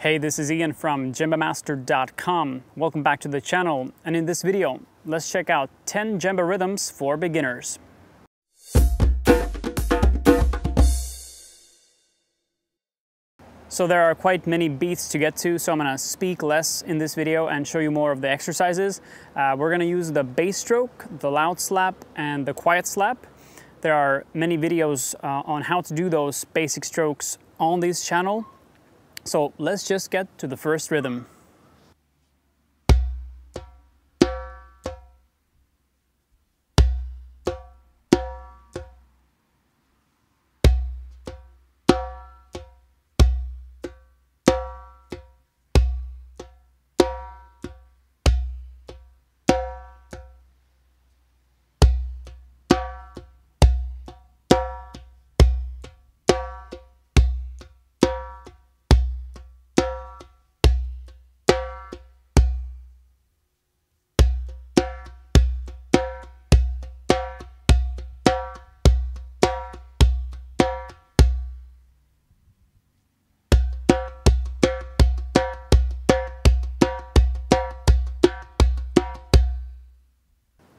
Hey, this is Ian from djembemaster.com. Welcome back to the channel. And in this video, let's check out 10 djembe rhythms for beginners. So there are quite many beats to get to, so I'm gonna speak less in this video and show you more of the exercises. Uh, we're gonna use the bass stroke, the loud slap, and the quiet slap. There are many videos uh, on how to do those basic strokes on this channel, so let's just get to the first rhythm.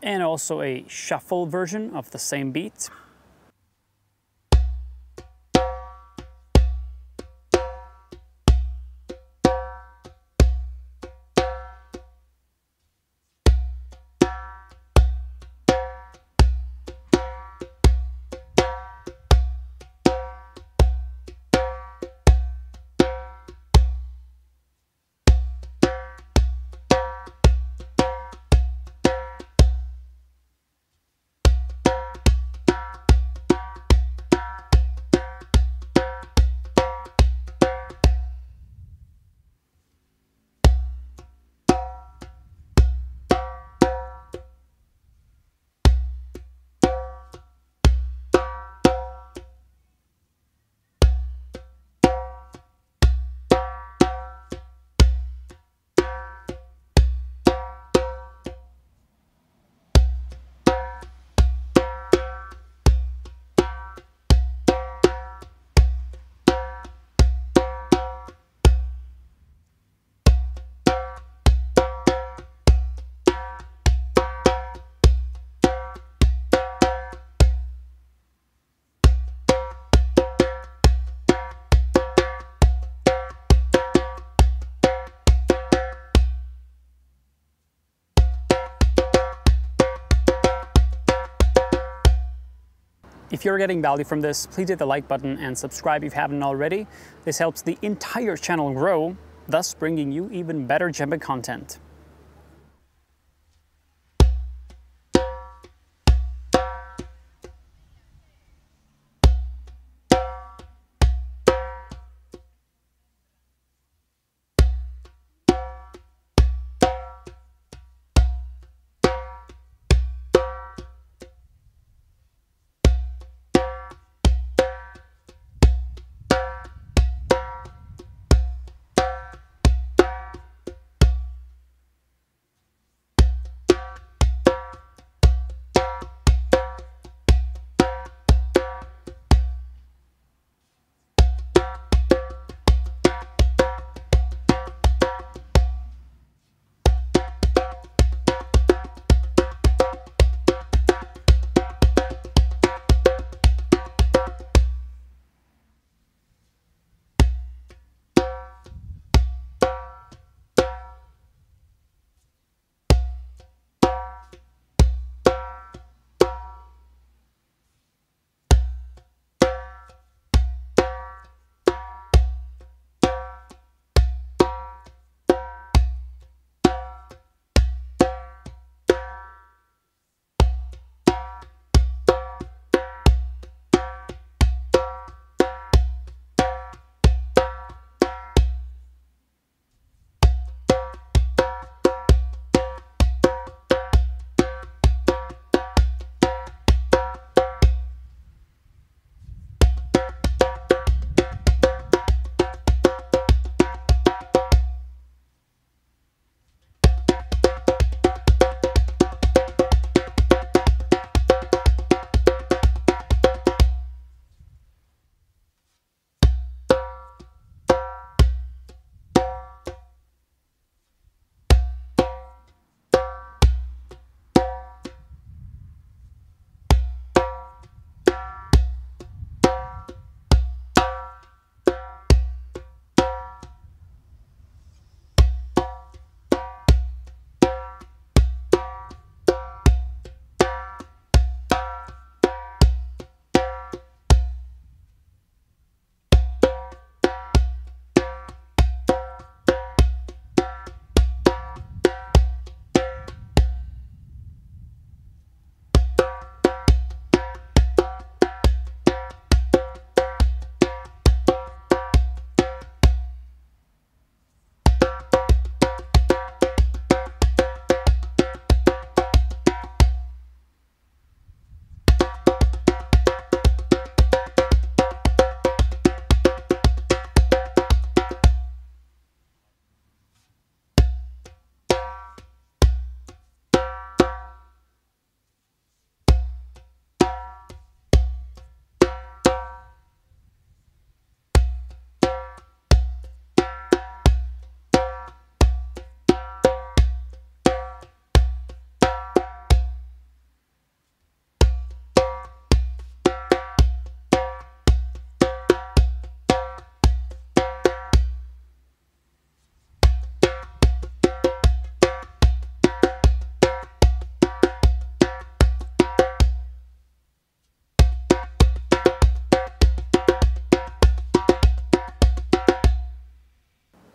And also a shuffle version of the same beat. If you're getting value from this, please hit the like button and subscribe if you haven't already. This helps the entire channel grow, thus bringing you even better djembe content.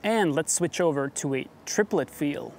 And let's switch over to a triplet feel.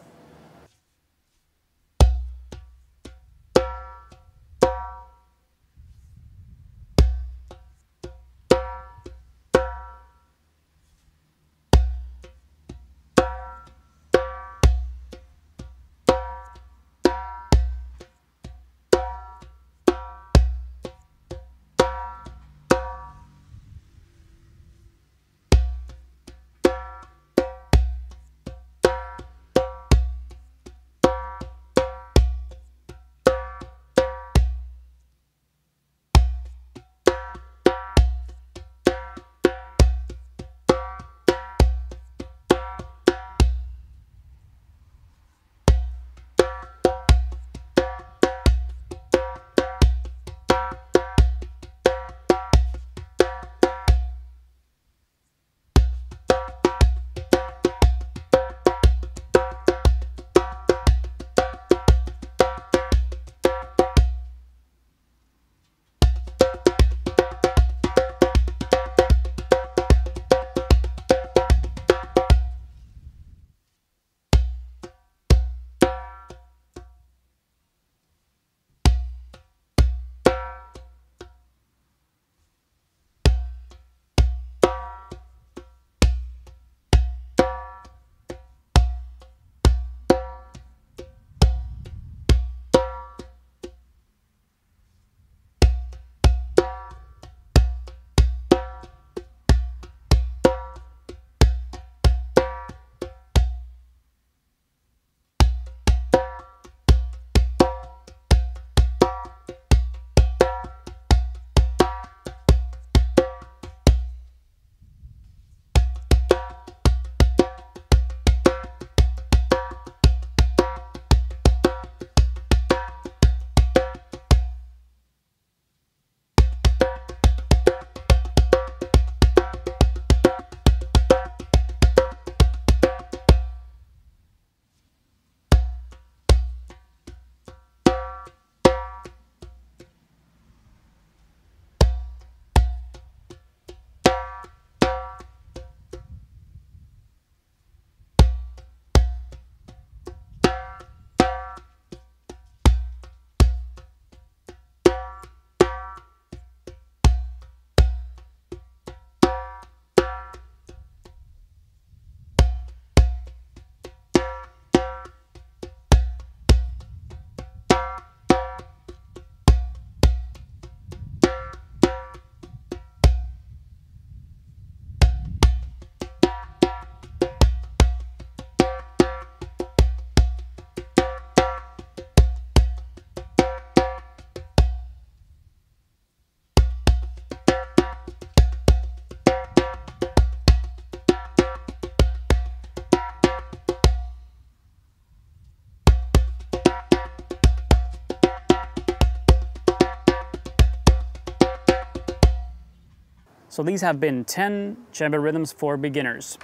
So these have been 10 djembe rhythms for beginners.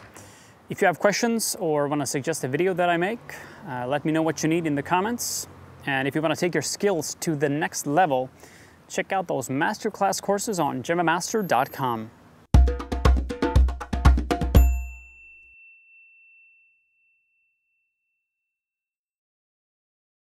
If you have questions or want to suggest a video that I make, uh, let me know what you need in the comments. And if you want to take your skills to the next level, check out those masterclass courses on djembemaster.com.